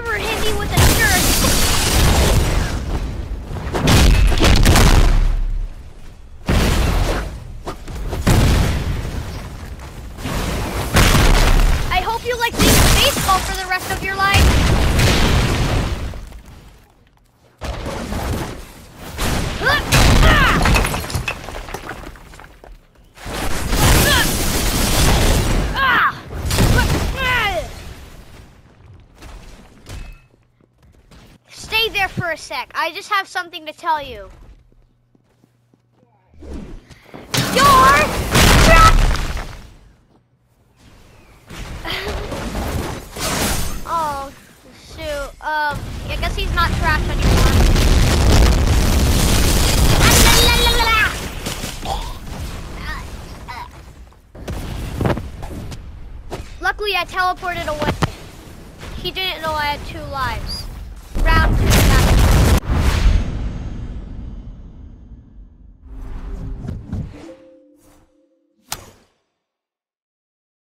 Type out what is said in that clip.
Never hit me with a shirt. Stay there for a sec. I just have something to tell you. You're oh, shoot. Um, I guess he's not trash anymore. Luckily, I teleported away. He didn't know I had two lives.